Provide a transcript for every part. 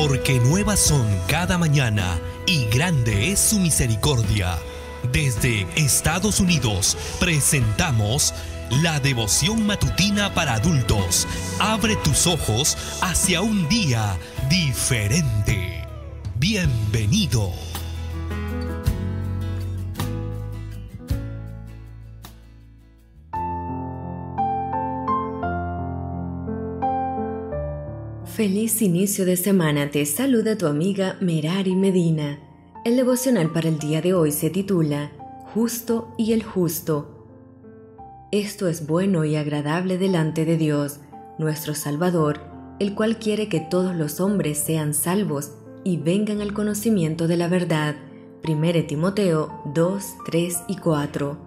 porque nuevas son cada mañana y grande es su misericordia. Desde Estados Unidos presentamos la devoción matutina para adultos. Abre tus ojos hacia un día diferente. Bienvenido. Feliz inicio de semana, te saluda tu amiga Merari Medina. El devocional para el día de hoy se titula Justo y el Justo. Esto es bueno y agradable delante de Dios, nuestro Salvador, el cual quiere que todos los hombres sean salvos y vengan al conocimiento de la verdad. 1 Timoteo 2, 3 y 4.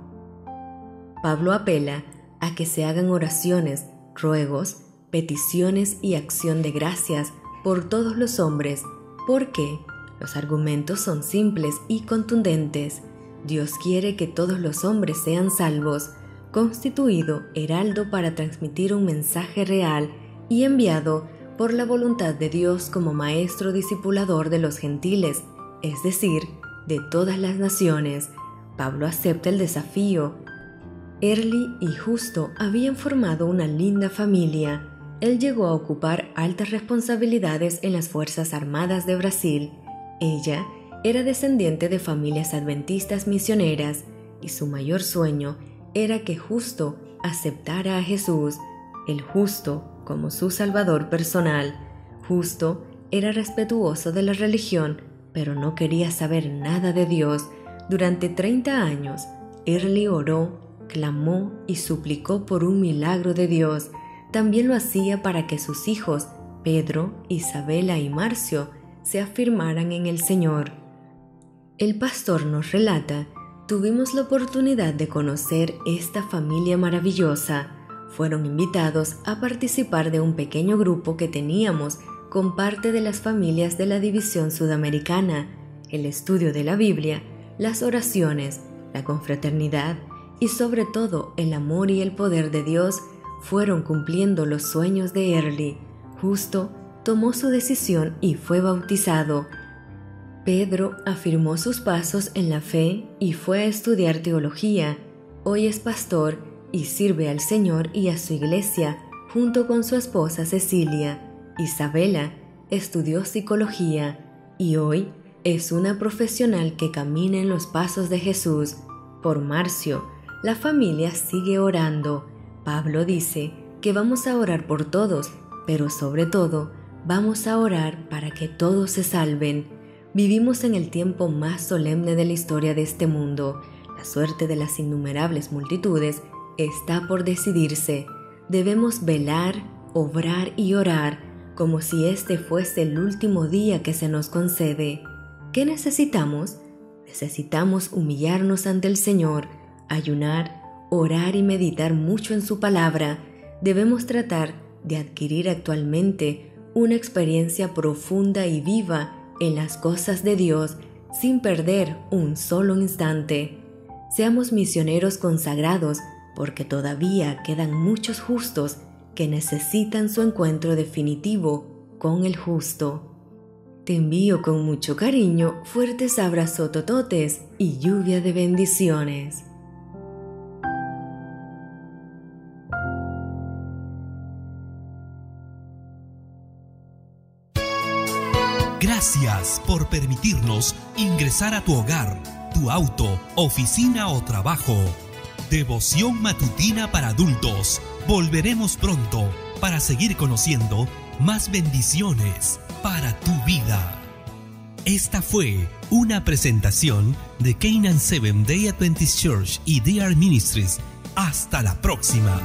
Pablo apela a que se hagan oraciones, ruegos, peticiones y acción de gracias por todos los hombres, porque los argumentos son simples y contundentes. Dios quiere que todos los hombres sean salvos, constituido heraldo para transmitir un mensaje real y enviado por la voluntad de Dios como maestro discipulador de los gentiles, es decir, de todas las naciones. Pablo acepta el desafío. Early y Justo habían formado una linda familia él llegó a ocupar altas responsabilidades en las Fuerzas Armadas de Brasil. Ella era descendiente de familias adventistas misioneras y su mayor sueño era que justo aceptara a Jesús, el justo, como su Salvador personal. Justo era respetuoso de la religión, pero no quería saber nada de Dios. Durante 30 años, Early oró, clamó y suplicó por un milagro de Dios también lo hacía para que sus hijos, Pedro, Isabela y Marcio, se afirmaran en el Señor. El pastor nos relata, tuvimos la oportunidad de conocer esta familia maravillosa. Fueron invitados a participar de un pequeño grupo que teníamos con parte de las familias de la División Sudamericana, el estudio de la Biblia, las oraciones, la confraternidad y sobre todo el amor y el poder de Dios fueron cumpliendo los sueños de Early. Justo tomó su decisión y fue bautizado. Pedro afirmó sus pasos en la fe y fue a estudiar teología. Hoy es pastor y sirve al Señor y a su iglesia junto con su esposa Cecilia. Isabela estudió psicología y hoy es una profesional que camina en los pasos de Jesús. Por Marcio, la familia sigue orando Pablo dice que vamos a orar por todos, pero sobre todo vamos a orar para que todos se salven. Vivimos en el tiempo más solemne de la historia de este mundo. La suerte de las innumerables multitudes está por decidirse. Debemos velar, obrar y orar como si este fuese el último día que se nos concede. ¿Qué necesitamos? Necesitamos humillarnos ante el Señor, ayunar, orar y meditar mucho en su palabra, debemos tratar de adquirir actualmente una experiencia profunda y viva en las cosas de Dios sin perder un solo instante. Seamos misioneros consagrados porque todavía quedan muchos justos que necesitan su encuentro definitivo con el justo. Te envío con mucho cariño fuertes abrazos tototes y lluvia de bendiciones. Gracias por permitirnos ingresar a tu hogar, tu auto, oficina o trabajo. Devoción matutina para adultos. Volveremos pronto para seguir conociendo más bendiciones para tu vida. Esta fue una presentación de Canaan Seven Day Adventist Church y DR Ministries. Hasta la próxima.